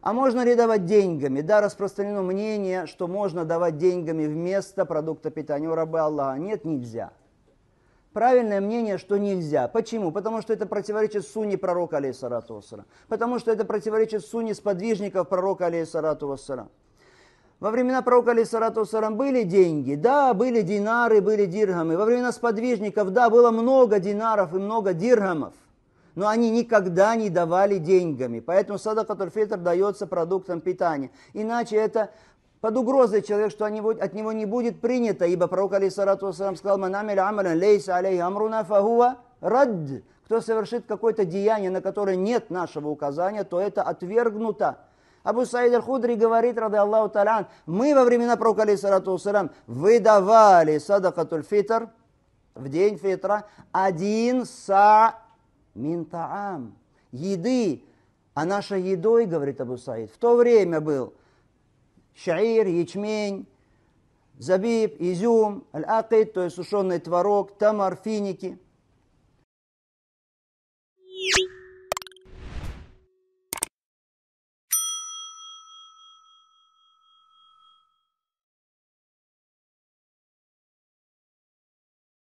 А можно ли давать деньгами? Да, распространено мнение, что можно давать деньгами вместо продукта питания у раба Аллаха. Нет, нельзя. Правильное мнение, что нельзя. Почему? Потому что это противоречит сунне пророка, алейхиссалату вассалам. Потому что это противоречит сунне сподвижников пророка, алейхиссалату вассалам. Во времена пророка, алейхиссалату вассалам, были деньги, да, были динары, были дирхамы. Во времена сподвижников, да, было много динаров и много дирхамов. Но они никогда не давали деньгами. Поэтому садакатуль фитр дается продуктом питания. Иначе это под угрозой человек, что от него не будет принято, ибо пророк алейсалату вассалам сказал, «Ман амиля амалян лейса алейхи амруна фахуа рад». Кто совершит какое-то деяние, на которое нет нашего указания, то это отвергнуто. Абу Саид аль-Худри говорит, рады Аллаху талян, мы во времена пророка алейсалату вассалам выдавали садакатуль фитр в день фитра один са минтаам, еды. А наша едой, говорит Абу Саид, в то время был шаир, ячмень, забиб, изюм, аль-акид, то есть сушеный творог, тамар, финики –